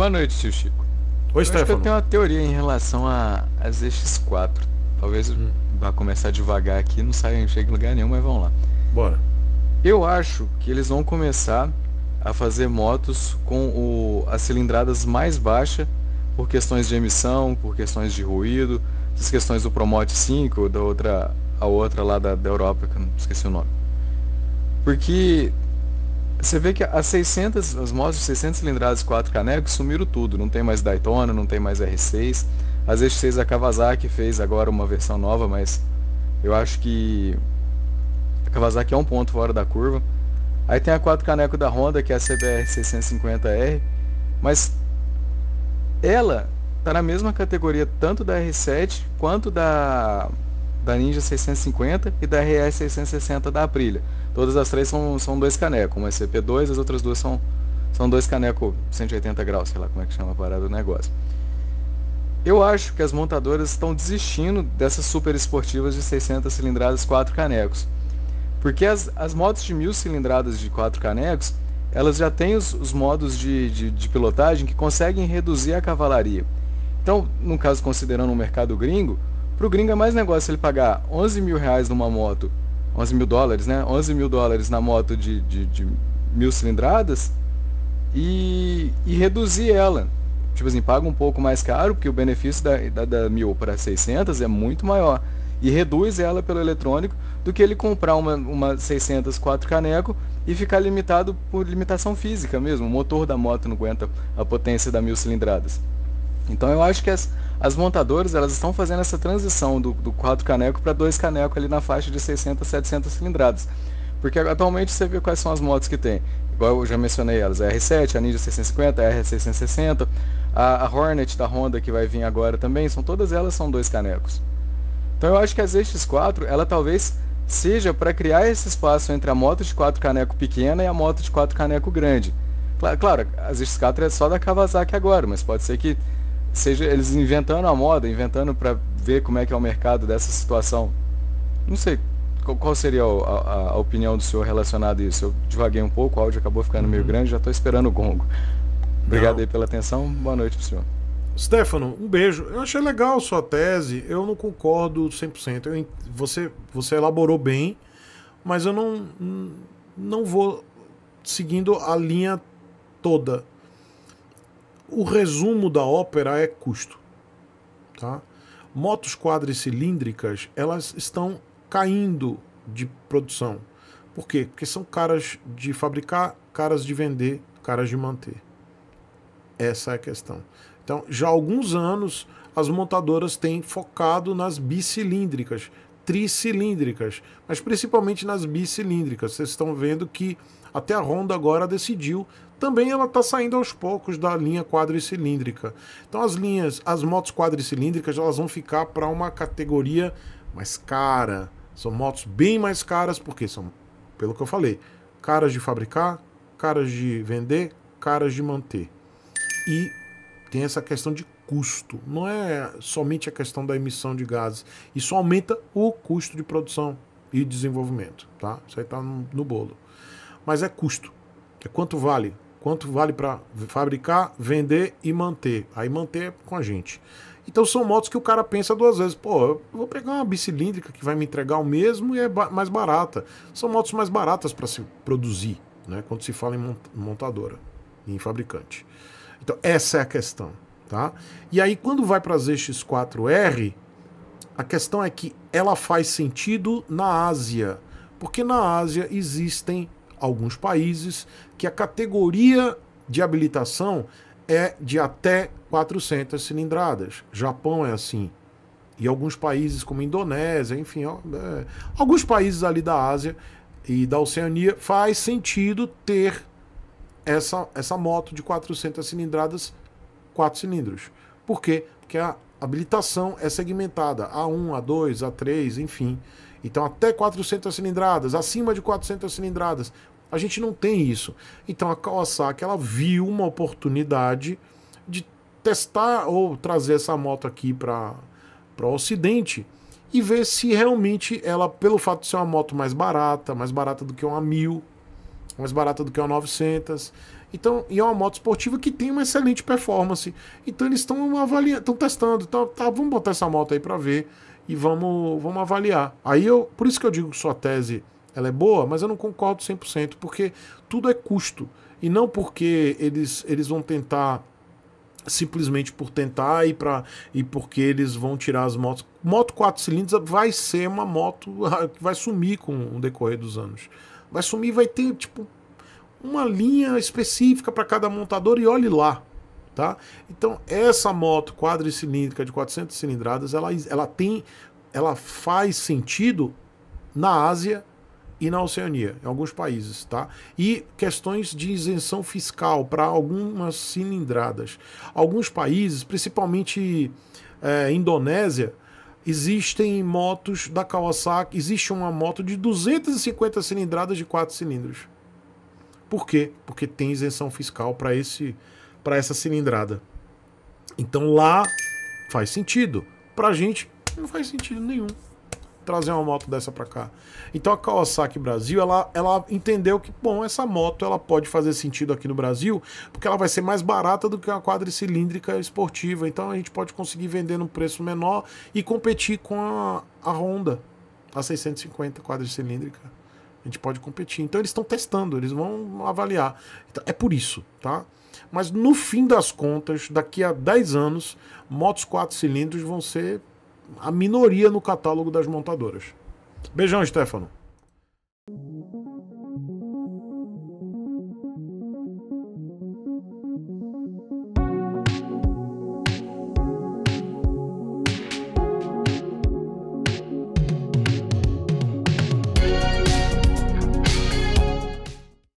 Boa noite, tio Chico. Oi, eu Stefano. Que eu tenho uma teoria em relação a, a ZX4. Talvez hum. vá começar devagar aqui, não saia, chegue em lugar nenhum, mas vamos lá. Bora. Eu acho que eles vão começar a fazer motos com o, as cilindradas mais baixas por questões de emissão, por questões de ruído, as questões do Promote 5, da outra, a outra lá da, da Europa, que eu não esqueci o nome. Porque você vê que as 600, as motos de 600 cilindradas 4 canecos sumiram tudo, não tem mais Daytona, não tem mais R6. As X6 a Kawasaki fez agora uma versão nova, mas eu acho que a Kawasaki é um ponto fora da curva. Aí tem a 4 caneco da Honda, que é a CBR 650R, mas ela tá na mesma categoria tanto da R7 quanto da da Ninja 650 e da RS 660 da Aprilia. Todas as três são, são dois canecos, uma é CP2, as outras duas são, são dois canecos 180 graus, sei lá como é que chama a parada do negócio. Eu acho que as montadoras estão desistindo dessas super esportivas de 600 cilindradas 4 canecos. Porque as, as motos de 1000 cilindradas de 4 canecos, elas já têm os, os modos de, de, de pilotagem que conseguem reduzir a cavalaria. Então, no caso considerando o mercado gringo, para o gringo é mais negócio ele pagar 11 mil reais numa moto 11 mil dólares, né? 11 mil dólares na moto de, de, de mil cilindradas e, e, reduzir ela. Tipo assim, paga um pouco mais caro, porque o benefício da, da, da mil para 600 é muito maior. E reduz ela pelo eletrônico do que ele comprar uma, uma 600 4 caneco e ficar limitado por limitação física mesmo. O motor da moto não aguenta a potência da mil cilindradas. Então eu acho que as, as montadoras elas estão fazendo essa transição do, do 4 caneco para 2 caneco ali na faixa de 600 700 cilindradas. Porque atualmente você vê quais são as motos que tem. Igual eu já mencionei elas, a R7, a Ninja 650, a R660, a, a Hornet da Honda que vai vir agora também, são todas elas são dois canecos. Então eu acho que a ZX4, ela talvez seja para criar esse espaço entre a moto de 4 caneco pequena e a moto de 4 caneco grande. Claro, claro a ZX4 é só da Kawasaki agora, mas pode ser que seja eles inventando a moda, inventando para ver como é que é o mercado dessa situação. Não sei qual, seria a, a, a, opinião do senhor relacionado a isso. Eu divaguei um pouco, o áudio acabou ficando meio uhum. grande, já estou esperando o gongo. Obrigado não. aí pela atenção, boa noite pro senhor. Stefano, um beijo. Eu achei legal a sua tese, eu não concordo 100%. Eu, você, você elaborou bem, mas eu não, não vou seguindo a linha toda o resumo da ópera é custo. Tá? Motos quadricilíndricas elas estão caindo de produção. Por quê? Porque são caras de fabricar, caras de vender, caras de manter. Essa é a questão. Então, já há alguns anos, as montadoras têm focado nas bicilíndricas, tricilíndricas, mas principalmente nas bicilíndricas. Vocês estão vendo que até a Honda agora decidiu também ela está saindo aos poucos da linha quadricilíndrica. Então as linhas, as motos quadricilíndricas, elas vão ficar para uma categoria mais cara. São motos bem mais caras porque são, pelo que eu falei, caras de fabricar, caras de vender, caras de manter. E tem essa questão de custo. Não é somente a questão da emissão de gases. Isso aumenta o custo de produção e desenvolvimento, tá? Isso aí está no, no bolo. Mas é custo. É quanto vale quanto vale para fabricar, vender e manter. Aí manter com a gente. Então são motos que o cara pensa duas vezes. Pô, eu vou pegar uma bicilíndrica que vai me entregar o mesmo e é mais barata. São motos mais baratas para se produzir, né? Quando se fala em montadora, em fabricante. Então essa é a questão, tá? E aí quando vai para a ZX4R, a questão é que ela faz sentido na Ásia, porque na Ásia existem alguns países que a categoria de habilitação é de até 400 cilindradas. Japão é assim. E alguns países como Indonésia, enfim, é, alguns países ali da Ásia e da Oceania faz sentido ter essa, essa moto de 400 cilindradas, 4 cilindros. Por quê? Porque a habilitação é segmentada, A1, A2, A3, enfim. Então até 400 cilindradas, acima de 400 cilindradas, a gente não tem isso. Então a Kawasaki ela viu uma oportunidade de testar ou trazer essa moto aqui para o Ocidente e ver se realmente ela, pelo fato de ser uma moto mais barata, mais barata do que uma 1000, mais barata do que uma 900, Então, e é uma moto esportiva que tem uma excelente performance. Então eles estão avaliando, estão testando. Então, tá, vamos botar essa moto aí para ver e vamos, vamos avaliar. Aí eu, por isso que eu digo que sua tese ela é boa, mas eu não concordo 100%, porque tudo é custo. E não porque eles, eles vão tentar simplesmente por tentar e para e porque eles vão tirar as motos. Moto 4 cilindros vai ser uma moto que vai sumir com o decorrer dos anos. Vai sumir, vai ter tipo uma linha específica para cada montador e olhe lá, tá? Então, essa moto quadricilíndrica de 400 cilindradas, ela ela tem ela faz sentido na Ásia e na Oceania, em alguns países, tá? E questões de isenção fiscal para algumas cilindradas. Alguns países, principalmente é, Indonésia, existem motos da Kawasaki, existe uma moto de 250 cilindradas de 4 cilindros. Por quê? Porque tem isenção fiscal para esse para essa cilindrada. Então lá faz sentido. Para a gente não faz sentido nenhum trazer uma moto dessa para cá. Então a Kawasaki Brasil, ela, ela entendeu que, bom, essa moto ela pode fazer sentido aqui no Brasil, porque ela vai ser mais barata do que uma quadricilíndrica esportiva. Então a gente pode conseguir vender num preço menor e competir com a, a Honda, a 650 quadricilíndrica. A gente pode competir. Então eles estão testando, eles vão avaliar. Então, é por isso, tá? Mas no fim das contas, daqui a 10 anos, motos 4 cilindros vão ser a minoria no catálogo das montadoras. Beijão, Stefano.